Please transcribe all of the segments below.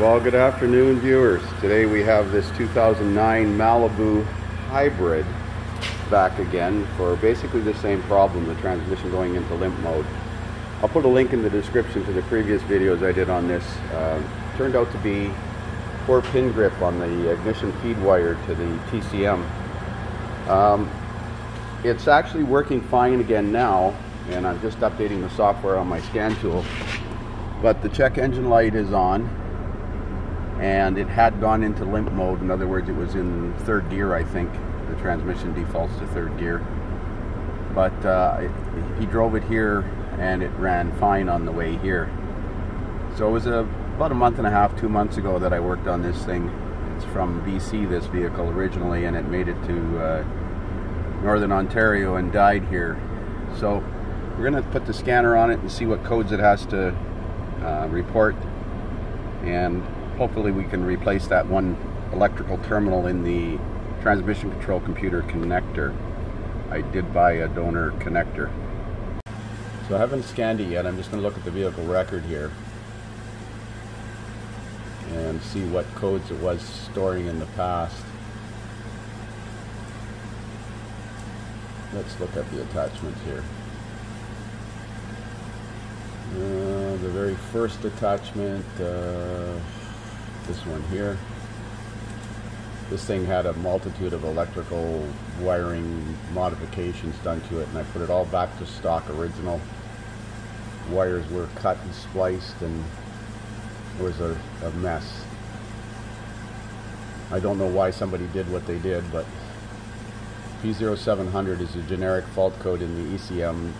Well, good afternoon, viewers. Today we have this 2009 Malibu Hybrid back again for basically the same problem, the transmission going into limp mode. I'll put a link in the description to the previous videos I did on this. Uh, turned out to be poor pin grip on the ignition feed wire to the TCM. Um, it's actually working fine again now, and I'm just updating the software on my scan tool. But the check engine light is on, and it had gone into limp mode. In other words, it was in third gear, I think. The transmission defaults to third gear. But uh, he drove it here and it ran fine on the way here. So it was a, about a month and a half, two months ago that I worked on this thing. It's from BC, this vehicle originally, and it made it to uh, Northern Ontario and died here. So we're going to put the scanner on it and see what codes it has to uh, report. And hopefully we can replace that one electrical terminal in the transmission control computer connector. I did buy a donor connector. So I haven't scanned it yet. I'm just going to look at the vehicle record here and see what codes it was storing in the past. Let's look at the attachments here. Uh, the very first attachment, uh, this one here. This thing had a multitude of electrical wiring modifications done to it and I put it all back to stock original. Wires were cut and spliced and it was a, a mess. I don't know why somebody did what they did, but P0700 is a generic fault code in the ECM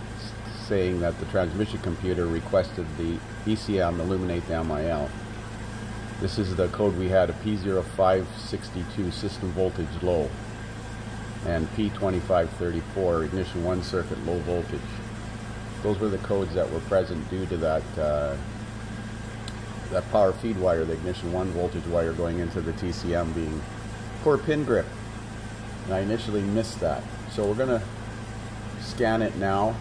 saying that the transmission computer requested the ECM illuminate the MIL. This is the code we had, a P0562 system voltage low and P2534 ignition 1 circuit low voltage. Those were the codes that were present due to that uh, that power feed wire, the ignition 1 voltage wire going into the TCM being poor pin grip. And I initially missed that. So we're going to scan it now.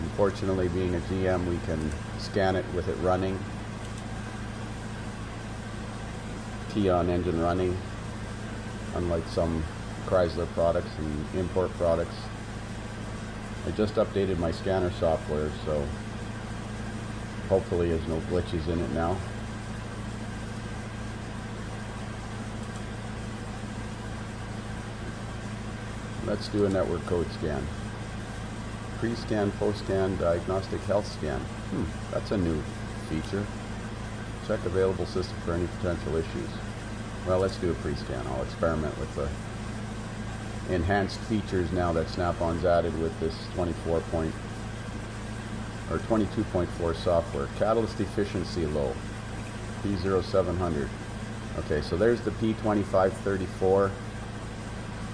Unfortunately, being a GM, we can scan it with it running. T-on engine running, unlike some Chrysler products and import products. I just updated my scanner software, so hopefully there's no glitches in it now. Let's do a network code scan. Pre-scan, post-scan, diagnostic health scan. Hmm, that's a new feature. Check available system for any potential issues. Well, let's do a pre-scan. I'll experiment with the enhanced features now that Snap-on's added with this 24 point or 22.4 software. Catalyst efficiency low. P0700. Okay, so there's the P2534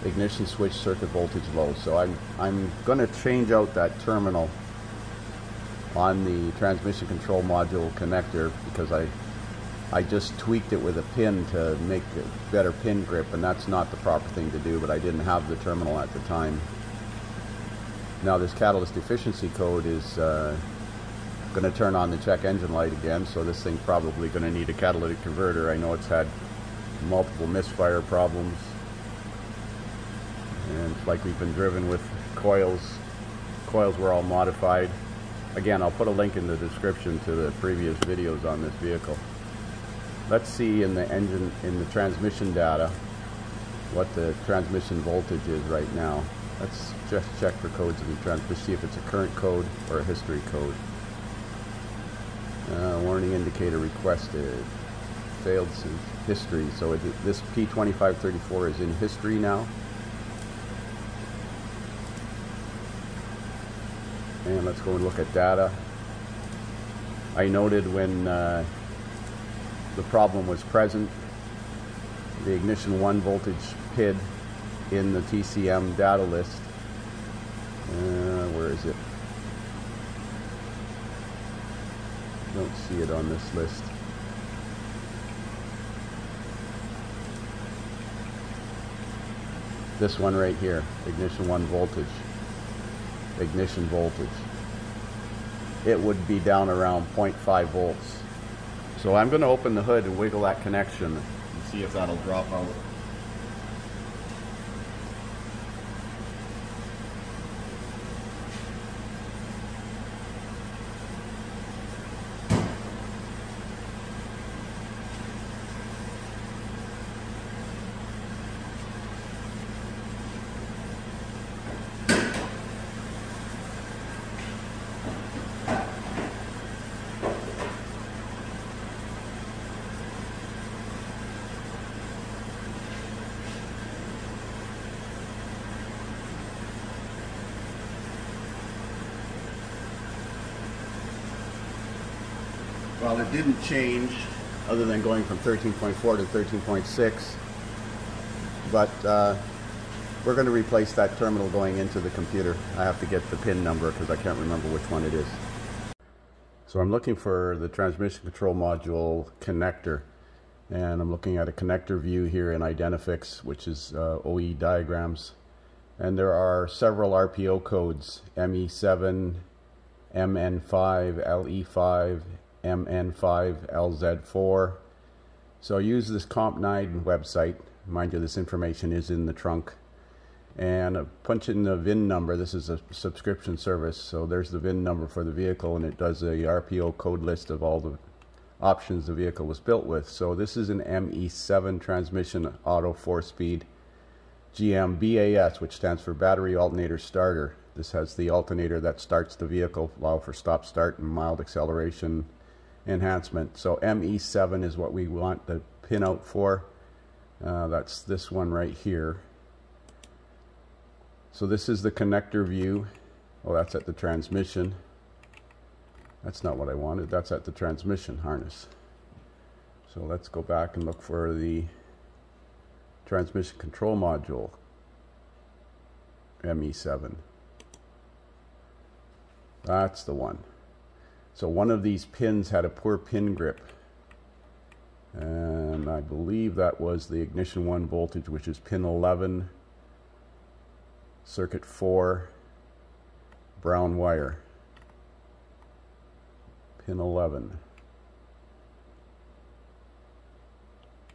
ignition switch circuit voltage low. So I'm I'm going to change out that terminal on the transmission control module connector because I I just tweaked it with a pin to make a better pin grip and that's not the proper thing to do but I didn't have the terminal at the time. Now this catalyst efficiency code is uh, going to turn on the check engine light again so this thing probably going to need a catalytic converter. I know it's had multiple misfire problems and it's like we've been driven with coils coils were all modified again I'll put a link in the description to the previous videos on this vehicle. Let's see in the engine in the transmission data what the transmission voltage is right now. Let's just check for codes in the transmission see if it's a current code or a history code. Uh, warning indicator requested. Failed since history. So it, this P2534 is in history now and let's go and look at data I noted when uh, the problem was present. The ignition 1 voltage PID in the TCM data list. Uh, where is it? Don't see it on this list. This one right here, ignition 1 voltage. Ignition voltage. It would be down around 0.5 volts So I'm going to open the hood and wiggle that connection and see if that'll drop out. It didn't change other than going from 13.4 to 13.6. But uh, we're going to replace that terminal going into the computer. I have to get the pin number because I can't remember which one it is. So I'm looking for the transmission control module connector. And I'm looking at a connector view here in Identifix, which is uh, OE diagrams. And there are several RPO codes, ME7, MN5, LE5, MN5LZ4. So use this Comp9 website. Mind you, this information is in the trunk. And punch in the VIN number. This is a subscription service. So there's the VIN number for the vehicle and it does a RPO code list of all the options the vehicle was built with. So this is an ME7 transmission auto 4-speed GM BAS, which stands for battery alternator starter. This has the alternator that starts the vehicle, allow for stop start and mild acceleration enhancement. So ME7 is what we want the pin out for. Uh, that's this one right here. So this is the connector view. Oh, that's at the transmission. That's not what I wanted. That's at the transmission harness. So let's go back and look for the transmission control module ME7. That's the one. So one of these pins had a poor pin grip. And I believe that was the ignition 1 voltage, which is pin 11, circuit 4, brown wire. Pin 11.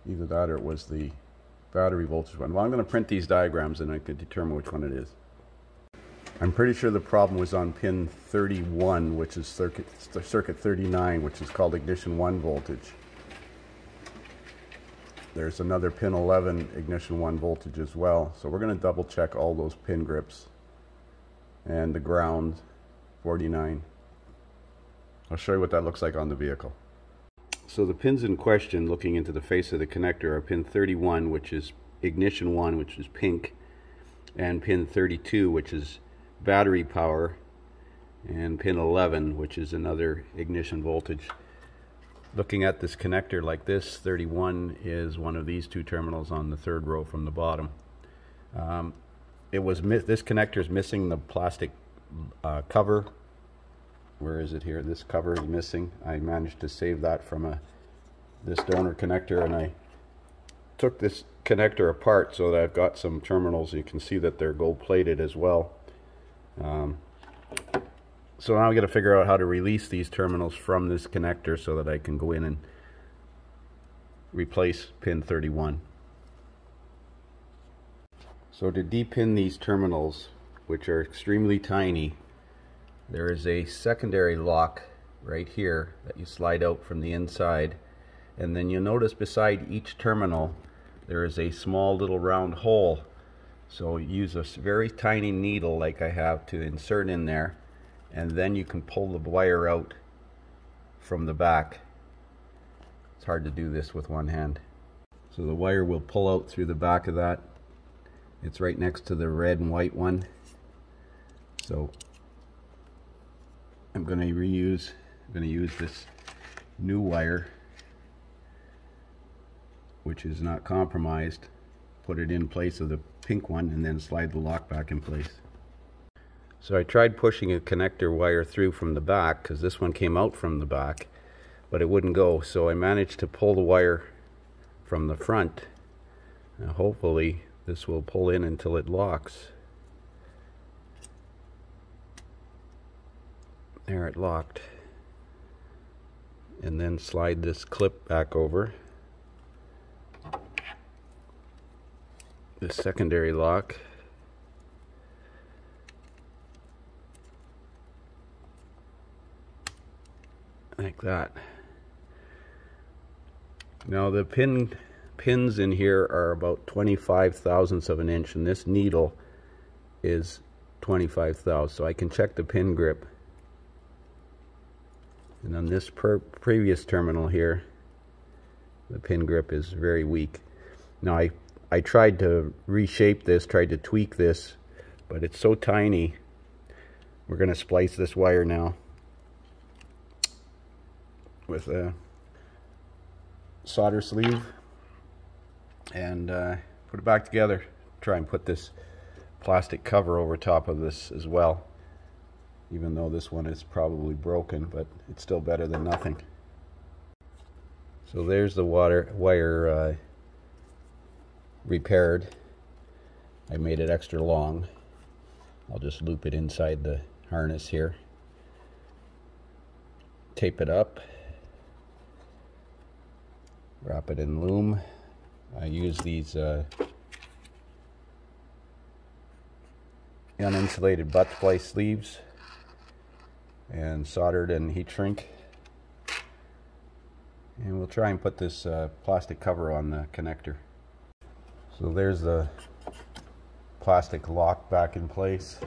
Either that or it was the battery voltage one. Well, I'm going to print these diagrams and I can determine which one it is. I'm pretty sure the problem was on pin 31, which is circuit, circuit 39, which is called ignition 1 voltage. There's another pin 11 ignition 1 voltage as well. So we're going to double check all those pin grips. And the ground 49. I'll show you what that looks like on the vehicle. So the pins in question, looking into the face of the connector, are pin 31, which is ignition 1, which is pink, and pin 32, which is battery power and pin 11 which is another ignition voltage. Looking at this connector like this 31 is one of these two terminals on the third row from the bottom. Um, it was this connector is missing the plastic uh, cover. Where is it here? This cover is missing. I managed to save that from a this donor connector and I took this connector apart so that I've got some terminals. You can see that they're gold plated as well um, so now I got to figure out how to release these terminals from this connector so that I can go in and replace pin 31. So to depin these terminals, which are extremely tiny, there is a secondary lock right here that you slide out from the inside. And then you'll notice beside each terminal, there is a small little round hole so use a very tiny needle like I have to insert in there and then you can pull the wire out from the back. It's hard to do this with one hand. So the wire will pull out through the back of that. It's right next to the red and white one. So I'm going to reuse, I'm going to use this new wire which is not compromised put it in place of the pink one and then slide the lock back in place. So I tried pushing a connector wire through from the back because this one came out from the back but it wouldn't go so I managed to pull the wire from the front and hopefully this will pull in until it locks. There it locked and then slide this clip back over. The secondary lock. Like that. Now the pin pins in here are about 25 thousandths of an inch and this needle is 25 thousandths. So I can check the pin grip and on this previous terminal here, the pin grip is very weak. Now I, I tried to reshape this, tried to tweak this, but it's so tiny. We're going to splice this wire now with a solder sleeve and uh, put it back together. Try and put this plastic cover over top of this as well even though this one is probably broken, but it's still better than nothing. So there's the water wire uh, repaired. I made it extra long. I'll just loop it inside the harness here. Tape it up. Wrap it in loom. I use these uh, uninsulated butt splice sleeves and soldered and heat shrink. And we'll try and put this uh, plastic cover on the connector. So there's the plastic lock back in place.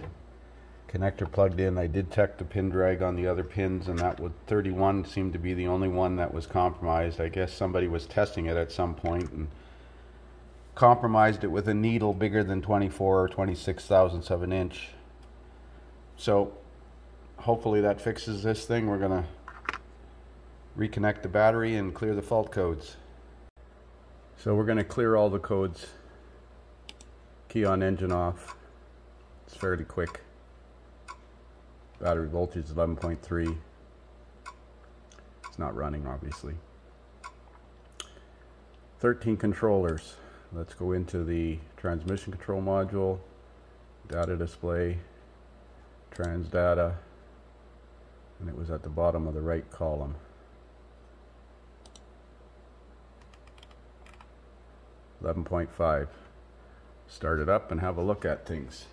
Connector plugged in. I did check the pin drag on the other pins and that would 31 seemed to be the only one that was compromised. I guess somebody was testing it at some point and compromised it with a needle bigger than 24 or 26 thousandths of an inch. So hopefully that fixes this thing. We're going to reconnect the battery and clear the fault codes. So we're going to clear all the codes. Key on engine off. It's fairly quick. Battery voltage is 11.3. It's not running obviously. 13 controllers. Let's go into the transmission control module, data display, trans data, and it was at the bottom of the right column. Eleven point five. Start it up and have a look at things.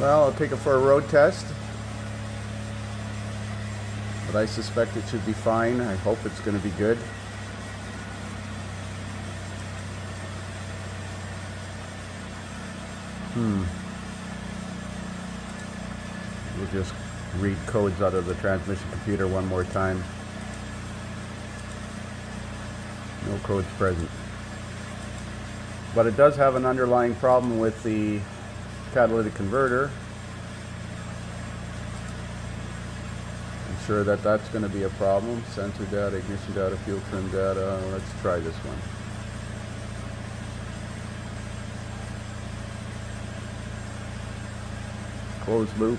Well, I'll take it for a road test. But I suspect it should be fine. I hope it's going to be good. Hmm. We'll just read codes out of the transmission computer one more time. No codes present. But it does have an underlying problem with the catalytic converter. Sure that that's going to be a problem. Sensor data, ignition data, fuel trim data. Let's try this one. Closed loop.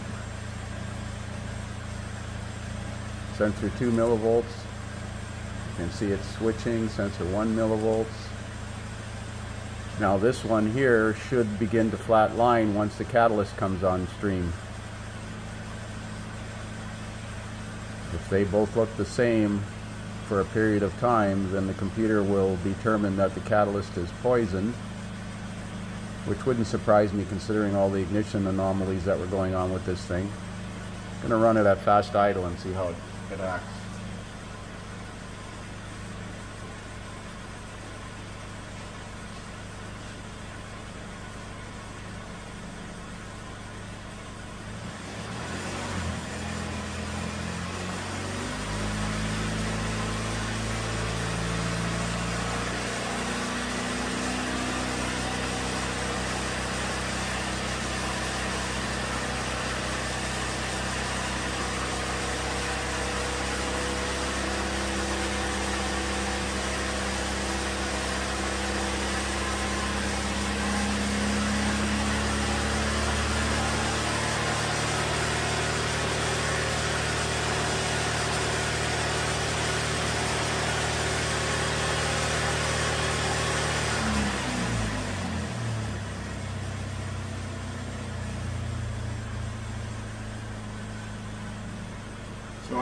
Sensor 2 millivolts. You can see it's switching. Sensor 1 millivolts. Now this one here should begin to flat line once the catalyst comes on stream. They both look the same for a period of time, then the computer will determine that the catalyst is poisoned, which wouldn't surprise me considering all the ignition anomalies that were going on with this thing. I'm going to run it at fast idle and see how it, it acts.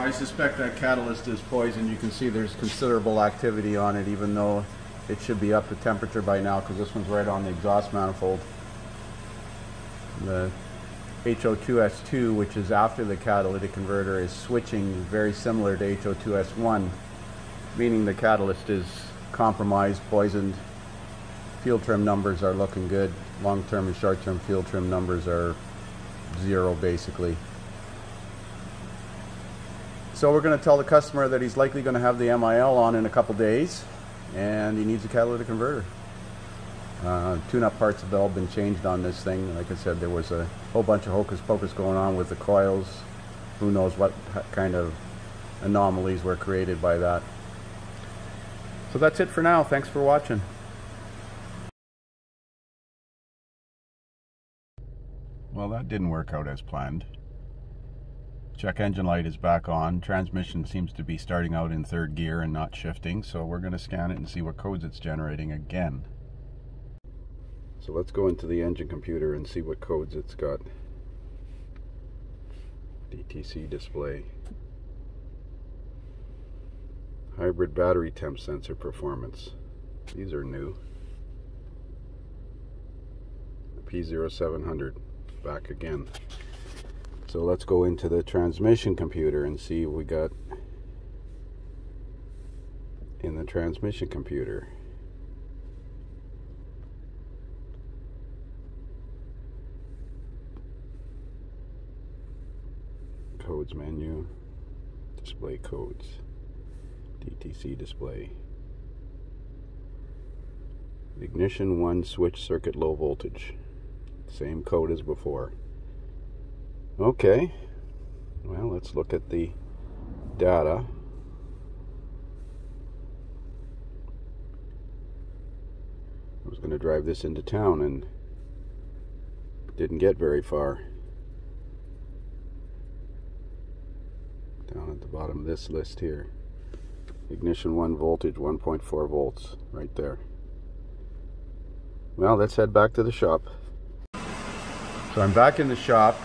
I suspect that catalyst is poisoned. You can see there's considerable activity on it even though it should be up to temperature by now because this one's right on the exhaust manifold. The HO2S2, which is after the catalytic converter, is switching very similar to HO2S1, meaning the catalyst is compromised, poisoned. Fuel trim numbers are looking good. Long-term and short-term fuel trim numbers are zero basically. So we're going to tell the customer that he's likely going to have the MIL on in a couple days and he needs a catalytic converter. Uh, tune-up parts have all been changed on this thing. Like I said, there was a whole bunch of hocus pocus going on with the coils. Who knows what kind of anomalies were created by that. So that's it for now. Thanks for watching. Well, that didn't work out as planned. Check engine light is back on. Transmission seems to be starting out in third gear and not shifting, so we're going to scan it and see what codes it's generating again. So let's go into the engine computer and see what codes it's got. DTC display. Hybrid battery temp sensor performance. These are new. P0700 back again. So let's go into the transmission computer and see what we got in the transmission computer. Codes menu, display codes, DTC display. Ignition 1 switch circuit low voltage. Same code as before. Okay, well, let's look at the data. I was going to drive this into town and didn't get very far. Down at the bottom of this list here. Ignition 1 voltage, 1.4 volts, right there. Well, let's head back to the shop. So I'm back in the shop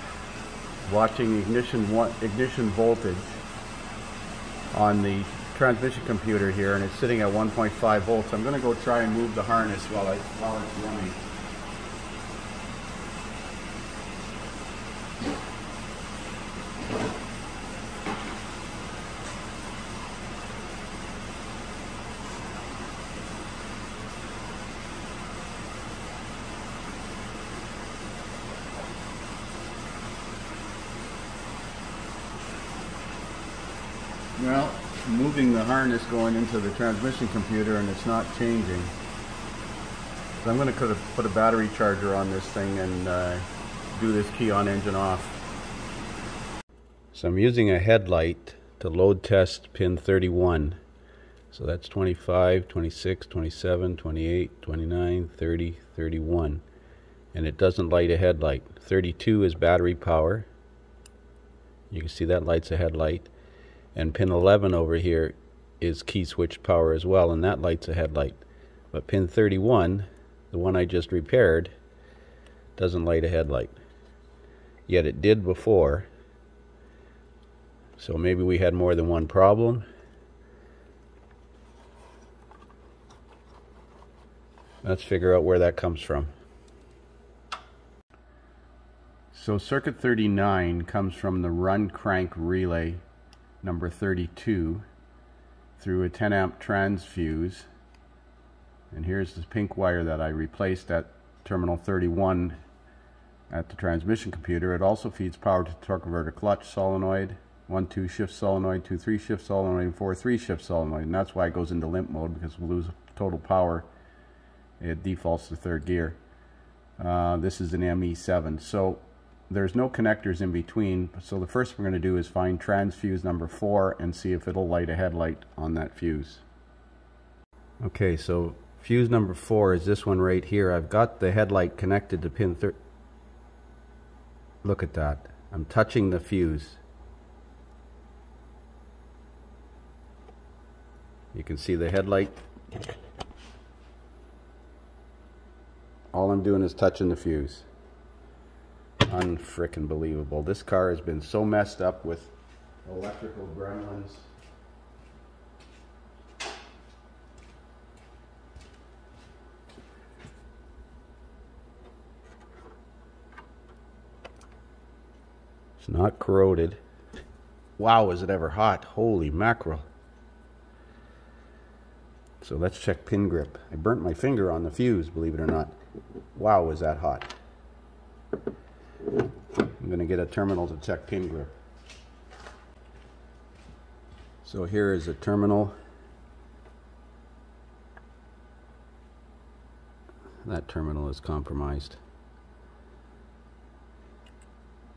watching ignition ignition voltage on the transmission computer here and it's sitting at 1.5 volts. I'm going to go try and move the harness while, I, while it's running. Well, moving the harness going into the transmission computer and it's not changing. So I'm going to put a battery charger on this thing and uh, do this key on engine off. So I'm using a headlight to load test pin 31. So that's 25, 26, 27, 28, 29, 30, 31. And it doesn't light a headlight. 32 is battery power. You can see that lights a headlight and pin 11 over here is key switch power as well and that lights a headlight. But pin 31 the one I just repaired doesn't light a headlight. Yet it did before. So maybe we had more than one problem. Let's figure out where that comes from. So circuit 39 comes from the run crank relay number 32 through a 10 amp transfuse and here's the pink wire that I replaced at terminal 31 at the transmission computer. It also feeds power to torque converter clutch solenoid, 1 2 shift solenoid, 2 3 shift solenoid, and 4 3 shift solenoid. And that's why it goes into limp mode because we lose total power. It defaults to third gear. Uh, this is an ME7. So there's no connectors in between. So the first we're going to do is find transfuse number four and see if it'll light a headlight on that fuse. Okay so fuse number four is this one right here. I've got the headlight connected to pin 3 look at that. I'm touching the fuse. You can see the headlight. All I'm doing is touching the fuse unfrickin' believable. This car has been so messed up with electrical gremlins. It's not corroded. Wow, is it ever hot? Holy mackerel. So let's check pin grip. I burnt my finger on the fuse, believe it or not. Wow, is that hot. I'm going to get a terminal to check pin grip. So here is a terminal. That terminal is compromised.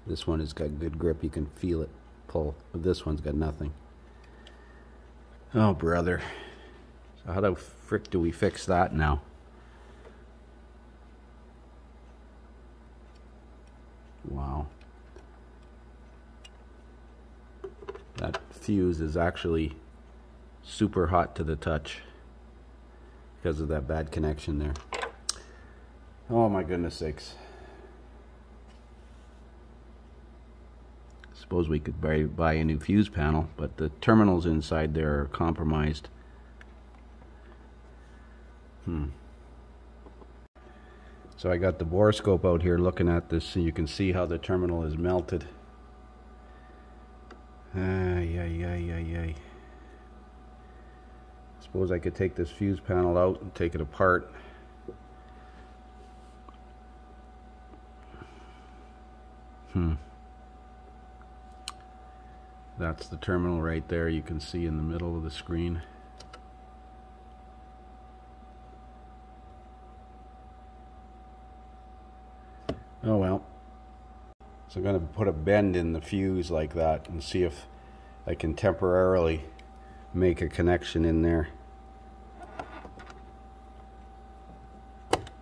This one has got good grip. You can feel it pull. But this one's got nothing. Oh, brother. So how the frick do we fix that now? Wow. That fuse is actually super hot to the touch because of that bad connection there. Oh my goodness sakes. Suppose we could buy, buy a new fuse panel, but the terminals inside there are compromised. Hmm. So I got the borescope out here looking at this and you can see how the terminal is melted. Ay, ay, ay, ay, ay. Suppose I could take this fuse panel out and take it apart. Hmm. That's the terminal right there you can see in the middle of the screen. Oh well. So I'm going to put a bend in the fuse like that and see if I can temporarily make a connection in there.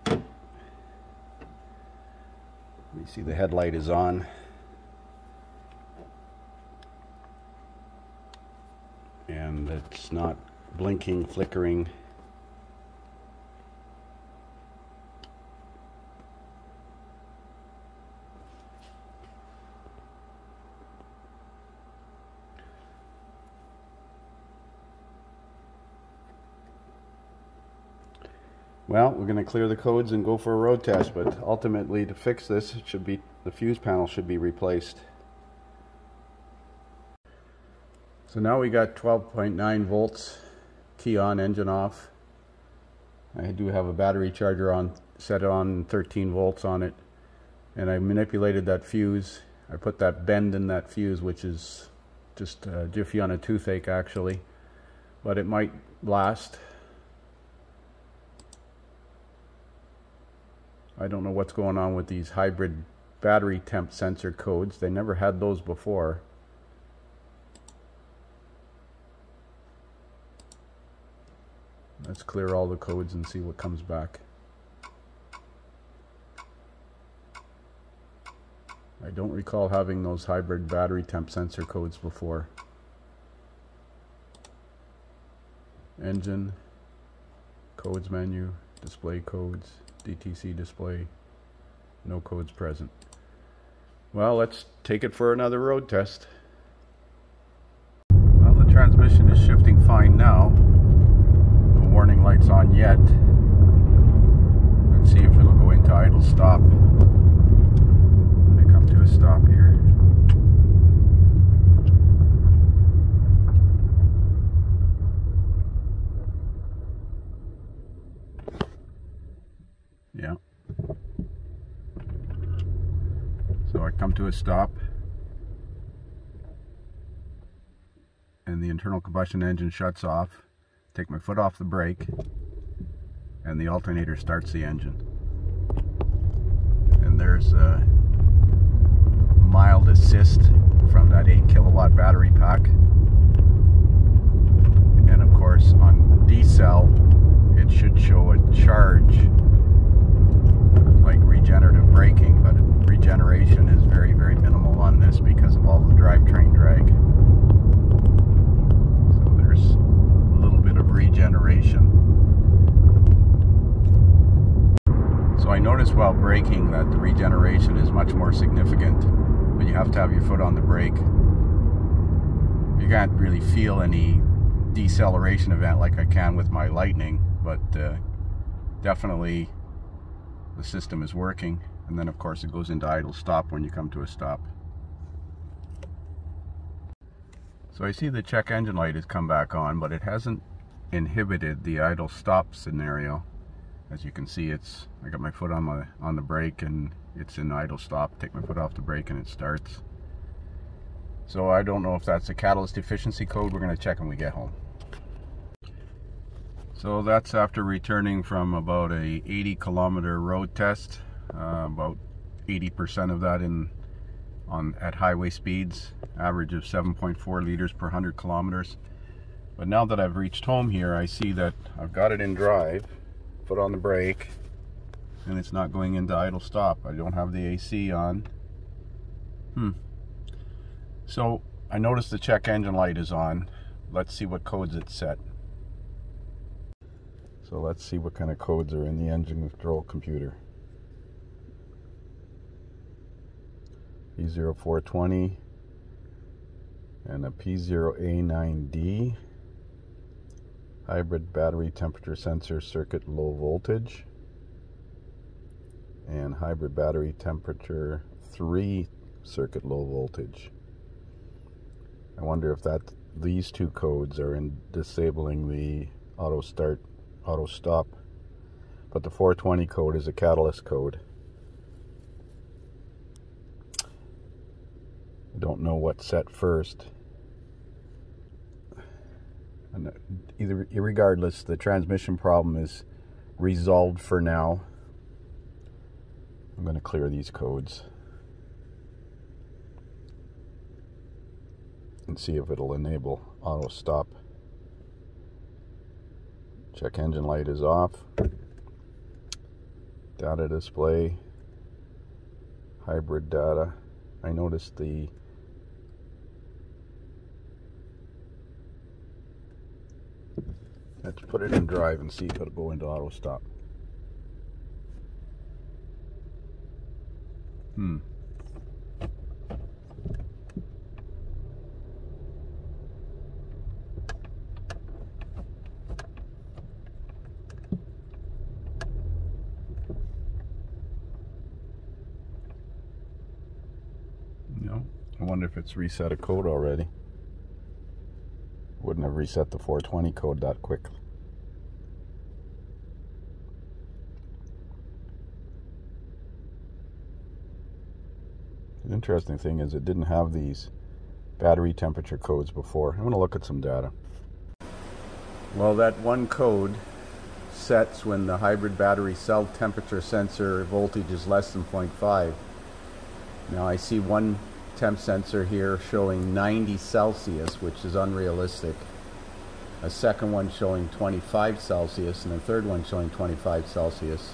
You see the headlight is on. And it's not blinking, flickering. Clear the codes and go for a road test, but ultimately to fix this, it should be the fuse panel should be replaced. So now we got 12.9 volts, key on, engine off. I do have a battery charger on, set on 13 volts on it. And I manipulated that fuse. I put that bend in that fuse, which is just a jiffy on a toothache actually. But it might last. I don't know what's going on with these hybrid battery temp sensor codes. They never had those before. Let's clear all the codes and see what comes back. I don't recall having those hybrid battery temp sensor codes before. Engine, codes menu, display codes. DTC display, no codes present. Well, let's take it for another road test. Well, the transmission is shifting fine now. No warning lights on yet. Let's see if it'll go into idle stop. When I come to a stop here. Yeah. So I come to a stop and the internal combustion engine shuts off. Take my foot off the brake and the alternator starts the engine. And there's a mild assist from that 8 kilowatt battery pack. And of course on decel it should show a charge like regenerative braking, but regeneration is very, very minimal on this because of all the drivetrain drag. So there's a little bit of regeneration. So I noticed while braking that the regeneration is much more significant, but you have to have your foot on the brake. you can't really feel any deceleration event like I can with my Lightning, but uh, definitely the system is working. And then of course it goes into idle stop when you come to a stop. So I see the check engine light has come back on, but it hasn't inhibited the idle stop scenario. As you can see, it's I got my foot on my on the brake and it's in idle stop. Take my foot off the brake and it starts. So I don't know if that's a catalyst efficiency code. We're going to check when we get home. So that's after returning from about a 80 kilometer road test. Uh, about 80% of that in on at highway speeds, average of 7.4 liters per 100 kilometers. But now that I've reached home here, I see that I've got it in drive, foot on the brake, and it's not going into idle stop. I don't have the AC on. Hmm. So I noticed the check engine light is on. Let's see what codes it's set. So let's see what kind of codes are in the engine control computer. P0420 and a P0A9D hybrid battery temperature sensor circuit low voltage and hybrid battery temperature 3 circuit low voltage. I wonder if that these two codes are in disabling the auto start auto stop but the 420 code is a catalyst code don't know what set first. And uh, either regardless the transmission problem is resolved for now. I'm going to clear these codes. And see if it'll enable auto stop check engine light is off. Data display. Hybrid data. I noticed the Let's put it in drive and see if it'll go into auto stop. Hmm. No. I wonder if it's reset a code already reset the 420 code that quickly. The interesting thing is it didn't have these battery temperature codes before. I'm going to look at some data. Well, that one code sets when the hybrid battery cell temperature sensor voltage is less than 0.5. Now I see one temp sensor here showing 90 Celsius, which is unrealistic. A second one showing 25 Celsius, and a third one showing 25 Celsius.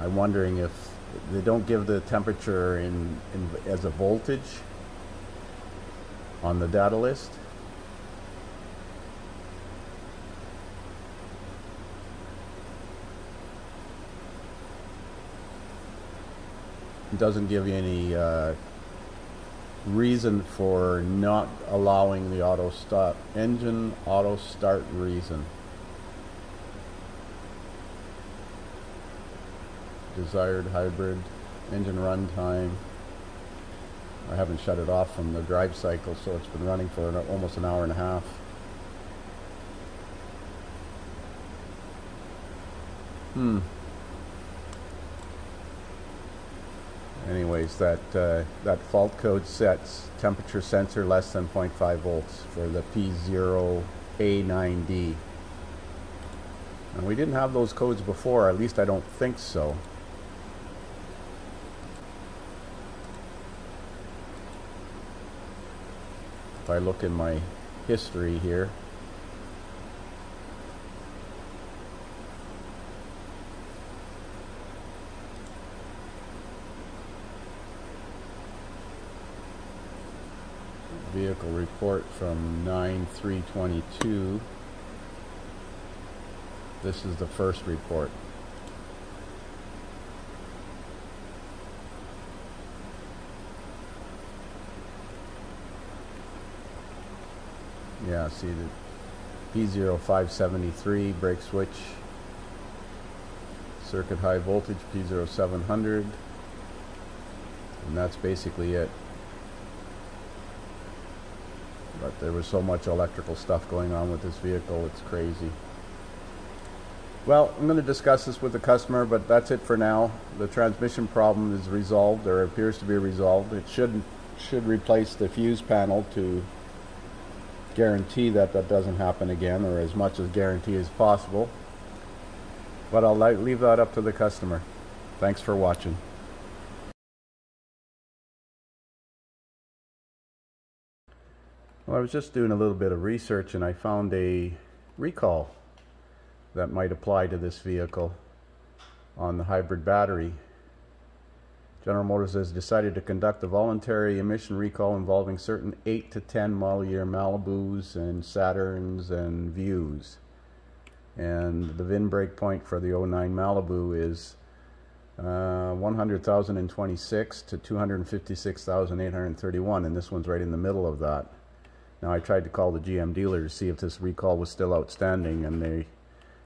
I'm wondering if they don't give the temperature in, in as a voltage on the data list. It doesn't give you any uh, reason for not allowing the auto stop engine auto start reason. Desired hybrid engine runtime. I haven't shut it off from the drive cycle so it's been running for almost an hour and a half. Hmm that uh, that fault code sets temperature sensor less than 0.5 volts for the P0A9D. And we didn't have those codes before, at least I don't think so. If I look in my history here, vehicle report from 9322. This is the first report. Yeah, see the P0573 brake switch, circuit high voltage P0700, and that's basically it. But there was so much electrical stuff going on with this vehicle, it's crazy. Well, I'm going to discuss this with the customer, but that's it for now. The transmission problem is resolved, or appears to be resolved. It should should replace the fuse panel to guarantee that that doesn't happen again, or as much as guarantee as possible. But I'll leave that up to the customer. Thanks for watching. Well, I was just doing a little bit of research and I found a recall that might apply to this vehicle on the hybrid battery. General Motors has decided to conduct a voluntary emission recall involving certain 8 to 10 model year Malibus and Saturns and Vues. And the VIN breakpoint for the 09 Malibu is uh, 100,026 to 256,831 and this one's right in the middle of that. Now I tried to call the GM dealer to see if this recall was still outstanding and they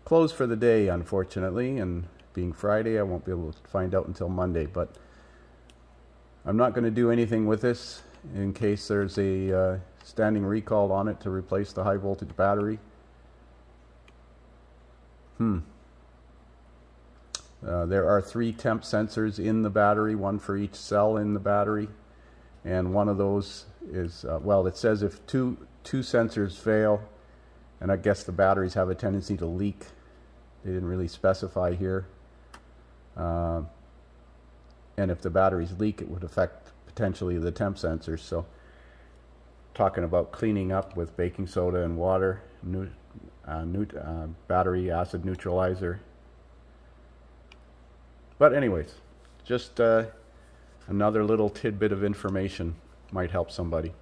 closed for the day, unfortunately, and being Friday, I won't be able to find out until Monday. But I'm not going to do anything with this in case there's a uh, standing recall on it to replace the high voltage battery. Hmm. Uh, there are three temp sensors in the battery, one for each cell in the battery. And one of those is, uh, well, it says if two, two sensors fail, and I guess the batteries have a tendency to leak. They didn't really specify here. Uh, and if the batteries leak, it would affect potentially the temp sensors. So talking about cleaning up with baking soda and water, new, uh, new, uh, battery acid neutralizer. But anyways, just uh, another little tidbit of information might help somebody.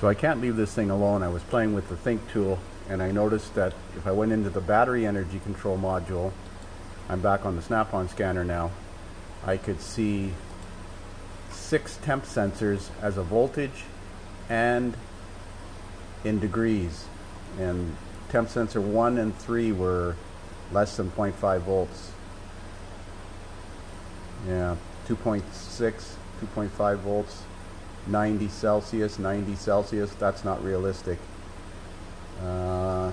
So I can't leave this thing alone. I was playing with the Think tool and I noticed that if I went into the battery energy control module, I'm back on the Snap-on scanner now, I could see six temp sensors as a voltage and in degrees. And temp sensor 1 and 3 were less than 0.5 volts. Yeah, 2.6, 2.5 volts. 90 Celsius, 90 Celsius, that's not realistic. Uh,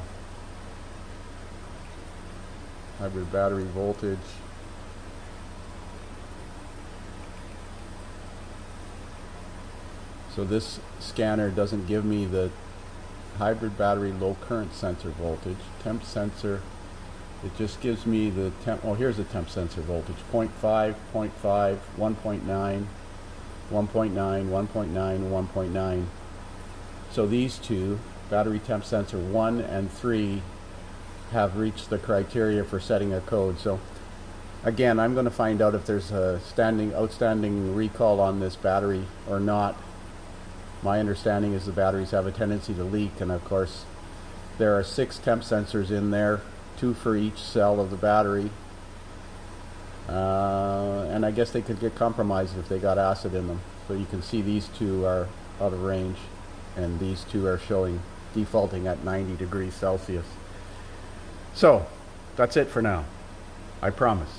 hybrid battery voltage. So this scanner doesn't give me the hybrid battery low current sensor voltage. Temp sensor, it just gives me the temp, oh here's the temp sensor voltage, 0 0.5, 0 0.5, 1.9, 1.9, 1.9, 1.9. So these two, battery temp sensor 1 and 3, have reached the criteria for setting a code. So again, I'm going to find out if there's a standing outstanding recall on this battery or not. My understanding is the batteries have a tendency to leak and of course there are six temp sensors in there, two for each cell of the battery uh, and I guess they could get compromised if they got acid in them. So you can see these two are out of range and these two are showing defaulting at 90 degrees Celsius. So that's it for now. I promise.